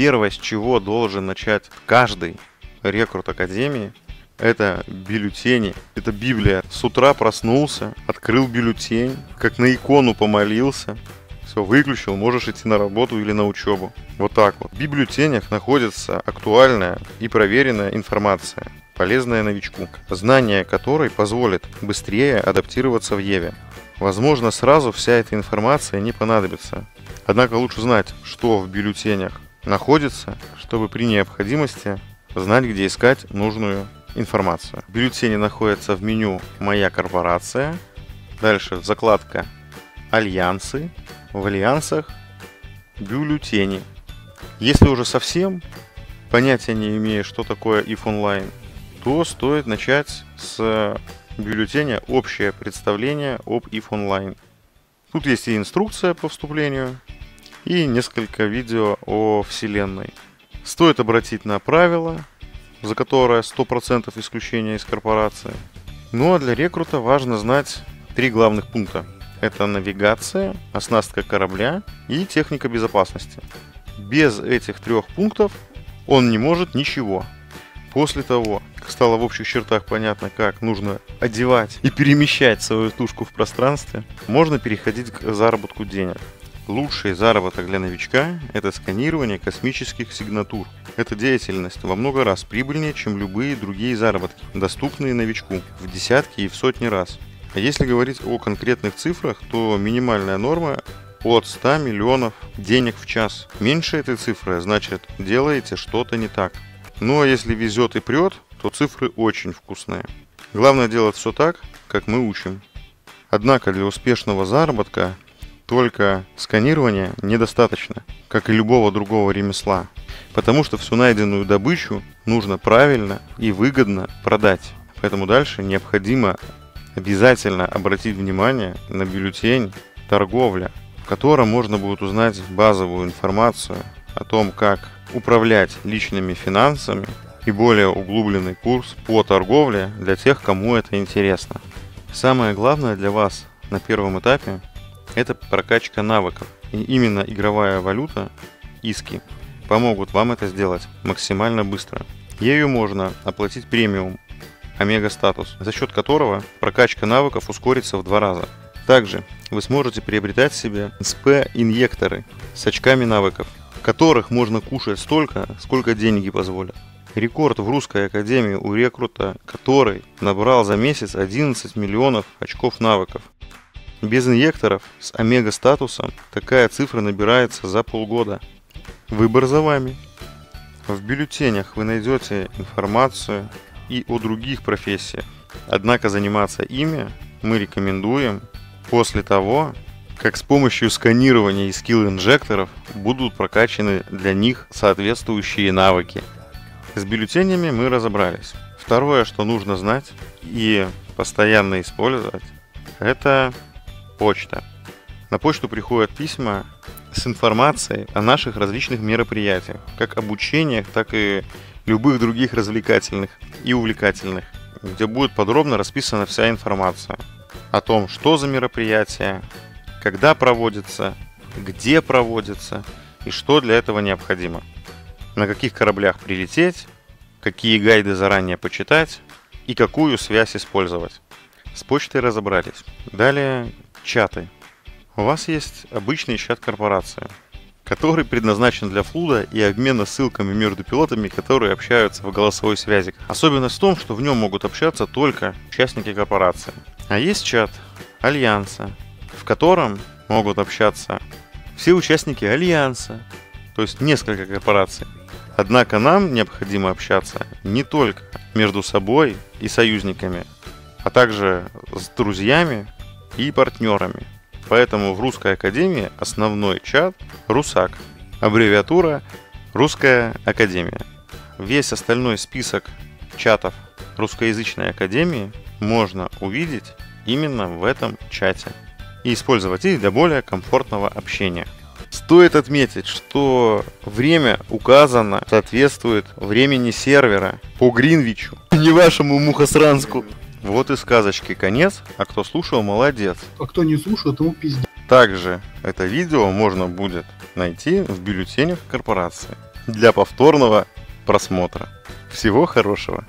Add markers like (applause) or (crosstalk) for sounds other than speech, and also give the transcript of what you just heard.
Первое, с чего должен начать каждый рекрут Академии, это бюллетени, это Библия. С утра проснулся, открыл бюллетень, как на икону помолился, все, выключил, можешь идти на работу или на учебу. Вот так вот. В бюллетенях находится актуальная и проверенная информация, полезная новичку, знание которой позволит быстрее адаптироваться в Еве. Возможно, сразу вся эта информация не понадобится. Однако лучше знать, что в бюллетенях находится, чтобы при необходимости знать, где искать нужную информацию. В бюллетене находится в меню «Моя корпорация», дальше закладка «Альянсы», в альянсах бюллетени. Если уже совсем понятия не имея, что такое if онлайн, то стоит начать с бюллетеня общее представление об if онлайн. Тут есть и инструкция по вступлению, и несколько видео о вселенной. Стоит обратить на правила, за которое 100% исключения из корпорации. Ну а для рекрута важно знать три главных пункта. Это навигация, оснастка корабля и техника безопасности. Без этих трех пунктов он не может ничего. После того, как стало в общих чертах понятно, как нужно одевать и перемещать свою тушку в пространстве, можно переходить к заработку денег. Лучший заработок для новичка – это сканирование космических сигнатур. Эта деятельность во много раз прибыльнее, чем любые другие заработки, доступные новичку, в десятки и в сотни раз. А если говорить о конкретных цифрах, то минимальная норма от 100 миллионов денег в час. Меньше этой цифры, значит, делаете что-то не так. Ну а если везет и прет, то цифры очень вкусные. Главное делать все так, как мы учим. Однако для успешного заработка только сканирования недостаточно, как и любого другого ремесла, потому что всю найденную добычу нужно правильно и выгодно продать. Поэтому дальше необходимо обязательно обратить внимание на бюллетень «Торговля», в котором можно будет узнать базовую информацию о том, как управлять личными финансами и более углубленный курс по торговле для тех, кому это интересно. Самое главное для вас на первом этапе это прокачка навыков. И именно игровая валюта, иски, помогут вам это сделать максимально быстро. Ею можно оплатить премиум, омега статус, за счет которого прокачка навыков ускорится в два раза. Также вы сможете приобретать себе СП-инъекторы с очками навыков, которых можно кушать столько, сколько деньги позволят. Рекорд в русской академии у рекрута, который набрал за месяц 11 миллионов очков навыков. Без инъекторов с омега статусом такая цифра набирается за полгода. Выбор за вами. В бюллетенях вы найдете информацию и о других профессиях. Однако заниматься ими мы рекомендуем после того, как с помощью сканирования и скилл-инжекторов будут прокачаны для них соответствующие навыки. С бюллетенями мы разобрались. Второе, что нужно знать и постоянно использовать, это почта. На почту приходят письма с информацией о наших различных мероприятиях, как обучениях, так и любых других развлекательных и увлекательных, где будет подробно расписана вся информация о том, что за мероприятие, когда проводится, где проводится и что для этого необходимо. На каких кораблях прилететь, какие гайды заранее почитать и какую связь использовать. С почтой разобрались. Далее Чаты. У вас есть обычный чат корпорации, который предназначен для флуда и обмена ссылками между пилотами, которые общаются в голосовой связи. Особенность в том, что в нем могут общаться только участники корпорации. А есть чат Альянса, в котором могут общаться все участники Альянса, то есть несколько корпораций. Однако нам необходимо общаться не только между собой и союзниками, а также с друзьями и партнерами. Поэтому в Русской Академии основной чат РУСАК, аббревиатура Русская Академия. Весь остальной список чатов Русскоязычной Академии можно увидеть именно в этом чате и использовать их для более комфортного общения. Стоит отметить, что время указано соответствует времени сервера по Гринвичу, (laughs) не вашему Мухосранску. Вот и сказочки конец, а кто слушал, молодец. А кто не слушал, тому пиздец. Также это видео можно будет найти в бюллетенях корпорации. для повторного просмотра. Всего хорошего!